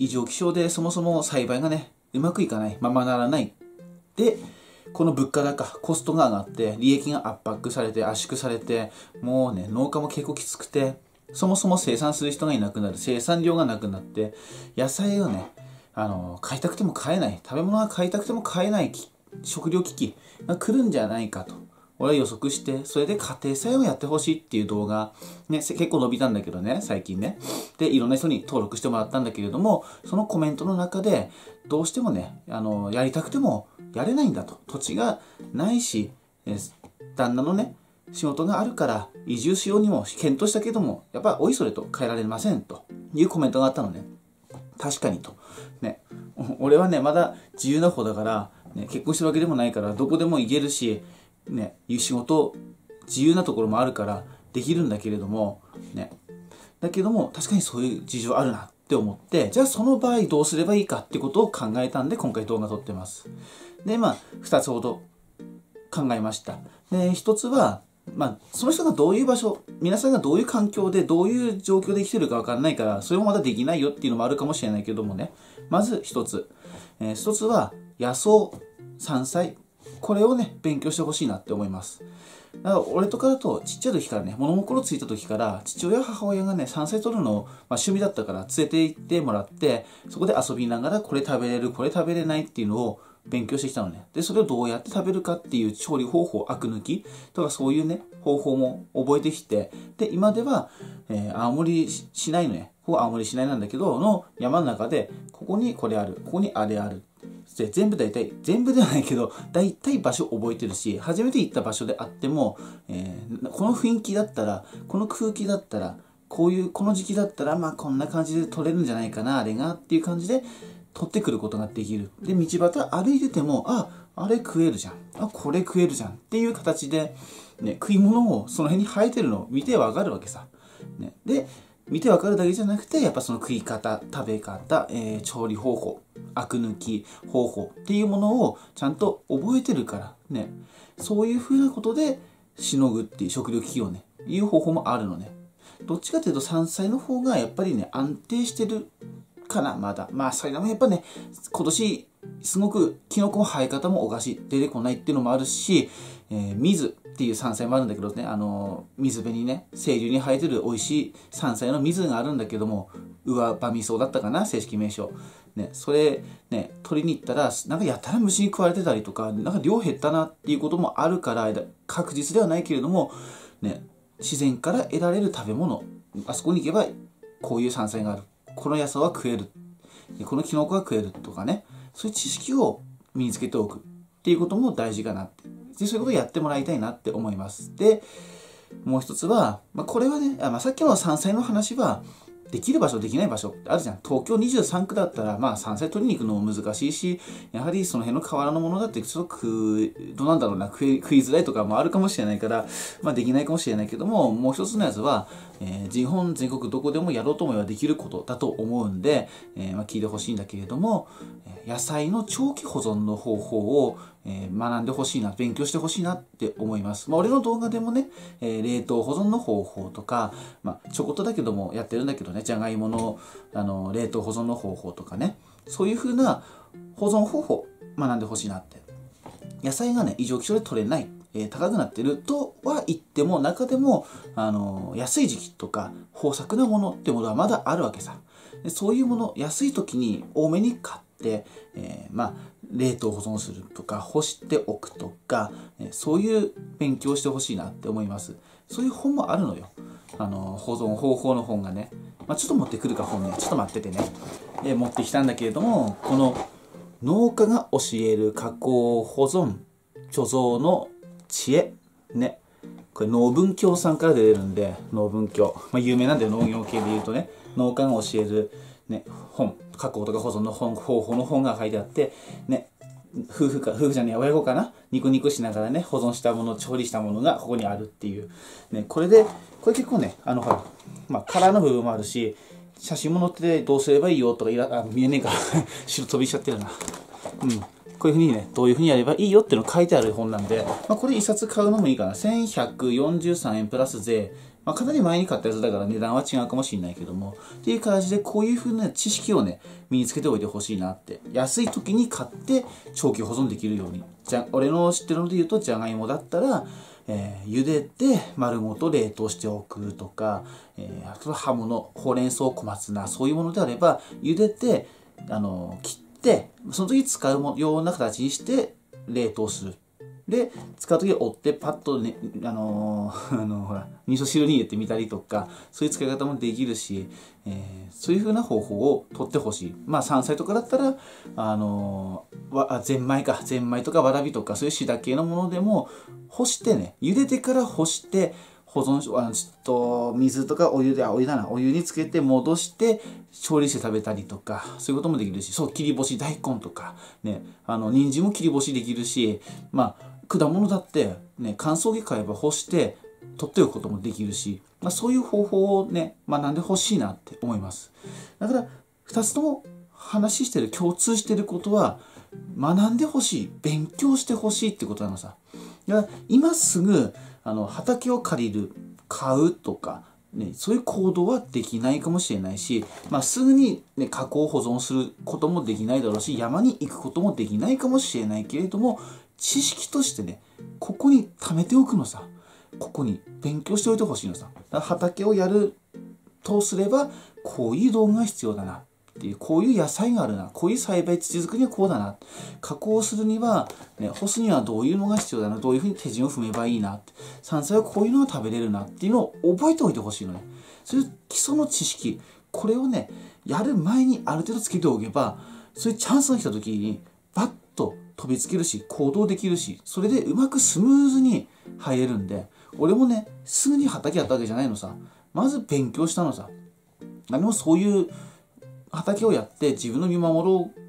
異常気象でそもそも栽培がね、うまくいかない、ままならない。で、この物価高、コストが上がって、利益が圧迫されて、圧縮されて、もうね、農家も結構きつくて、そもそも生産する人がいなくなる、生産量がなくなって、野菜をね、あの、買いたくても買えない、食べ物が買いたくても買えない食料危機が来るんじゃないかと。俺は予測して、それで家庭菜園をやってほしいっていう動画、ね、結構伸びたんだけどね、最近ね。で、いろんな人に登録してもらったんだけれども、そのコメントの中で、どうしてもね、あの、やりたくてもやれないんだと。土地がないし、え旦那のね、仕事があるから移住しようにも検討したけども、やっぱおいそれと変えられませんというコメントがあったのね。確かにと。ね。俺はね、まだ自由な方だから、ね、結婚してるわけでもないから、どこでも行けるし、ね、いう仕事、自由なところもあるからできるんだけれども、ね。だけども、確かにそういう事情あるなって思って、じゃあその場合どうすればいいかってことを考えたんで、今回動画撮ってます。で、まあ、二つほど考えました。で、一つは、まあ、その人がどういう場所、皆さんがどういう環境で、どういう状況で生きてるかわかんないから、それもまだできないよっていうのもあるかもしれないけどもね。まず一つ。えー、一つは、野草、山菜、これをね、勉強してほしいなって思います。だから俺とかだとちっちゃい時からね、物心ついた時から父親母親がね、山菜取るのを、まあ、趣味だったから連れて行ってもらって、そこで遊びながらこれ食べれる、これ食べれないっていうのを勉強してきたのね。で、それをどうやって食べるかっていう調理方法、アク抜きとかそういうね、方法も覚えてきて、で、今では、えー、青森市内のね、ここ青森市内なんだけど、の山の中で、ここにこれある、ここにあれある。で全部大体、全部ではないけど、大体場所覚えてるし、初めて行った場所であっても、えー、この雰囲気だったら、この空気だったら、こういう、この時期だったら、まあこんな感じで撮れるんじゃないかな、あれがっていう感じで、取ってくることができる。で、道端歩いてても、あ、あれ食えるじゃん。あ、これ食えるじゃん。っていう形で、ね、食い物をその辺に生えてるのを見てわかるわけさ。ね、で、見てわかるだけじゃなくて、やっぱその食い方、食べ方、えー、調理方法、アク抜き方法っていうものをちゃんと覚えてるから、ね、そういうふうなことでしのぐっていう食料危機をね、いう方法もあるのね。どっちかというと山菜の方がやっぱりね、安定してるかな、まだ。まあ、それでもやっぱね、今年、すごくキノコの生え方もおかしい。出てこないっていうのもあるし、えー、水っていう山菜もあるんだけどね、あのー、水辺にね、清流に生えてる美味しい山菜の水があるんだけども、上場味噌だったかな、正式名称。ね、それ、ね、取りに行ったら、なんかやたら虫に食われてたりとか、なんか量減ったなっていうこともあるから、確実ではないけれども、ね、自然から得られる食べ物、あそこに行けば、こういう山菜がある。この野菜は食えるこのキノコは食えるとかねそういう知識を身につけておくっていうことも大事かなって。でそういうことをやってもらいたいなって思います。でもう一つは、まあ、これはねあ、まあ、さっきの山菜の話はできる場所できない場所ってあるじゃん。東京23区だったらまあ山菜取りに行くのも難しいしやはりその辺の河原のものだってちょっと食どうなんだろうな食い食いづらいとかもあるかもしれないからまあできないかもしれないけどももう一つのやつは、えー、日本全国どこでもやろうと思えばできることだと思うんで、えー、まあ、聞いてほしいんだけれども野菜の長期保存の方法をえー、学んでほしいな、勉強してほしいなって思います。まあ、俺の動画でもね、えー、冷凍保存の方法とか、まあ、ちょこっとだけどもやってるんだけどね、じゃがいもの、あの、冷凍保存の方法とかね、そういう風な保存方法学んでほしいなって。野菜がね、異常気象で取れない、えー、高くなってるとは言っても、中でも、あの、安い時期とか、豊作なものってものはまだあるわけさ。でそういうもの、安い時に多めに買って、えー、まあ、冷凍保存するとか干しておくとかそういう勉強してほしいなって思います。そういう本もあるのよ。あの保存方法の本がね、まあ、ちょっと持ってくるか本ね。ちょっと待っててね。で持ってきたんだけれどもこの農家が教える加工保存貯蔵の知恵。ね。これ農文教さんから出てるんで農文教、まあ、有名なんだよ。農業系で言うとね。農家が教える、ね、本。加工とか保存の本方法の本が書いてあって、ね、夫婦か、夫婦じゃねえ、親子かな？肉肉しながらね、保存したもの、調理したものがここにあるっていう。ね、これで、これ結構ね、あの、ほら、まあ、カラーの部分もあるし、写真も載っててどうすればいいよとかいら、あ、見えねえから 白飛びしちゃってるな。うん。こういうふうにね、どういうふうにやればいいよっていうの書いてある本なんで、まあ、これ一冊買うのもいいかな。1143円プラス税、まあ、かなり前に買ったやつだから値段は違うかもしれないけども、っていう形でこういう風な知識をね、身につけておいてほしいなって。安い時に買って長期保存できるように。じゃ、俺の知ってるので言うと、じゃがいもだったら、えー、茹でて丸ごと冷凍しておくとか、えー、あとは葉物、ほうれん草、小松菜、そういうものであれば、茹でて、あの、切って、その時使うような形にして冷凍する。で、使うときは折ってパッとね、あのー、あのー、ほら、味噌汁に入れてみたりとか、そういう使い方もできるし、えー、そういう風な方法を取ってほしい。まあ、山菜とかだったら、あのー、わゼンマイか、ゼンマイとかわらびとか、そういうシダ系のものでも、干してね、茹でてから干して、保存し、あの、ちょっと、水とかお湯で、あ、お湯だな、お湯につけて戻して、調理して食べたりとか、そういうこともできるし、そう、切り干し大根とか、ね、あの、人参も切り干しできるし、まあ、果物だってね乾燥機買えば干して取っておくこともできるし、まあ、そういう方法をね学んでほしいなって思います。だから2つとも話してる共通してることは学んでほしい勉強してほしいってことなのさ。だから今すぐあの畑を借りる買うとかね、そういう行動はできないかもしれないし、まあ、すぐに、ね、加工保存することもできないだろうし山に行くこともできないかもしれないけれども知識としてねここに貯めておくのさ。ここに勉強しておいてほしいのさ。畑をやるとすればこういう道具が必要だな。っていうこういう野菜があるな。こういう栽培土作りはこうだな。加工するには、ね、干すにはどういうのが必要だな。どういうふうに手順を踏めばいいな。山菜はこういうのが食べれるな。っていうのを覚えておいてほしいのね。そういう基礎の知識。これをねやる前にある程度つけておけばそういうチャンスが来た時にバッと飛びつけるし行動できるしそれでうまくスムーズに入れるんで俺もねすぐに畑やったわけじゃないのさ。まず勉強したのさ。何もそういう畑をやって自分の見守ろう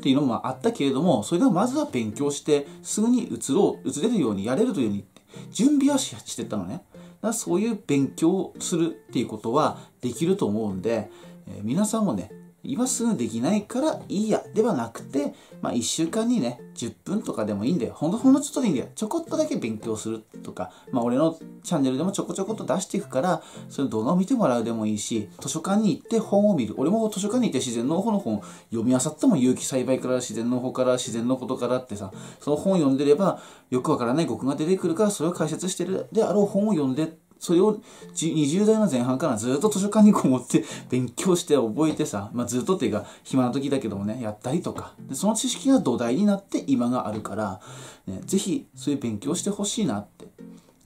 っていうのもあったけれどもそれではまずは勉強してすぐに移ろう移れるようにやれるというように準備はしてたのね。だそういう勉強をするっていうことはできると思うんで、えー、皆さんもね今すぐできないからいいやではなくて、まあ、1週間にね10分とかでもいいんだよ。ほんとほんのちょっとでいいんだよ。ちょこっとだけ勉強するとか、まあ、俺のチャンネルでもちょこちょこっと出していくからその動画を見てもらうでもいいし図書館に行って本を見る。俺も図書館に行って自然農法の本読み漁っても有機栽培から自然農法から自然のことからってさその本を読んでればよくわからない語句が出てくるからそれを解説してるであろう本を読んでってそれを20代の前半からずっと図書館にこもって勉強して覚えてさ、まあ、ずっとっていうか暇な時だけどもね、やったりとか。でその知識が土台になって今があるから、ね、ぜひそういう勉強してほしいなって。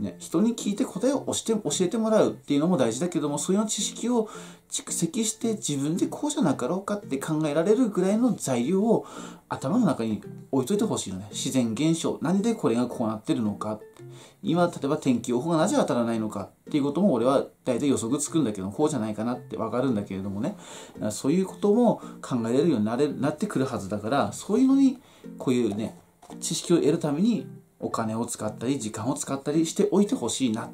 ね、人に聞いて答えを教えて教えてもらうっていうのも大事だけども、そういう知識を蓄積して自分でこうじゃなかろうかって考えられるぐらいの材料を頭の中に置いといてほしいのね。自然現象。何でこれがこうなってるのか。今、例えば天気予報がなぜ当たらないのかっていうことも俺は大体予測つくんだけど、こうじゃないかなってわかるんだけれどもね。そういうことも考えられるようになれなってくるはずだから、そういうのにこういうね、知識を得るためにお金を使ったり時間を使ったりしておいてほしいなっ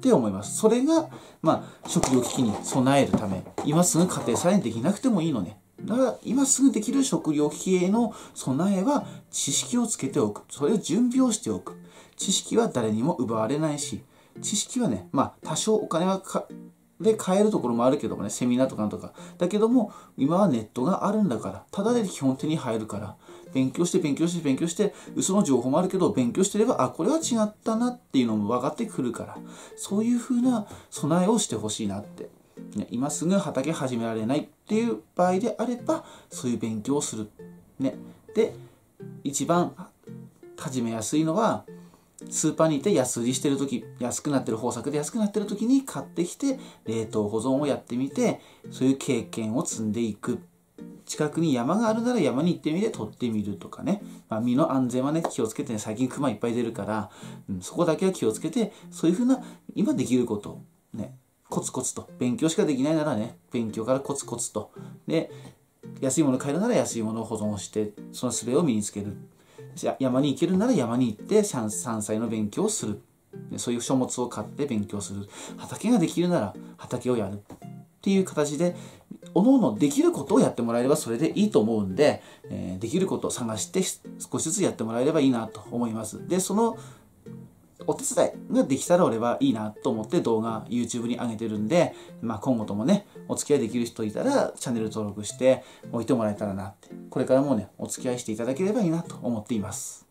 て思います。それが、まあ、食料危機に備えるため、今すぐ家庭菜園できなくてもいいのね。だから今すぐできる食料危機への備えは知識をつけておく。それを準備をしておく。知識は誰にも奪われないし、知識はね、まあ多少お金はで買えるところもあるけどもね、セミナーとかなんとか。だけども、今はネットがあるんだから、ただで基本手に入るから、勉強して勉強して勉強して、嘘の情報もあるけど、勉強してれば、あ、これは違ったなっていうのも分かってくるから、そういう風な備えをしてほしいなって。ね、今すぐ畑始められないっていう場合であれば、そういう勉強をする。ね。で、一番始めやすいのは、スーパーに行って安売りしてる時安くなってる豊作で安くなってる時に買ってきて冷凍保存をやってみてそういう経験を積んでいく近くに山があるなら山に行ってみて取ってみるとかね、まあ、身の安全はね気をつけてね最近クマいっぱい出るから、うん、そこだけは気をつけてそういうふうな今できることねコツコツと。勉強しかできないならね勉強からコツコツと。で安いもの買えるなら安いものを保存してその術を身につける。山に行けるなら山に行って山菜の勉強をする。そういう書物を買って勉強する。畑ができるなら畑をやる。っていう形でおのおのできることをやってもらえればそれでいいと思うんで、えー、できることを探して少しずつやってもらえればいいなと思います。で、そのお手伝いができたら俺はいいなと思って動画 YouTube に上げてるんで、まあ、今後ともねお付き合いできる人いたらチャンネル登録しておいてもらえたらなってこれからもねお付き合いしていただければいいなと思っています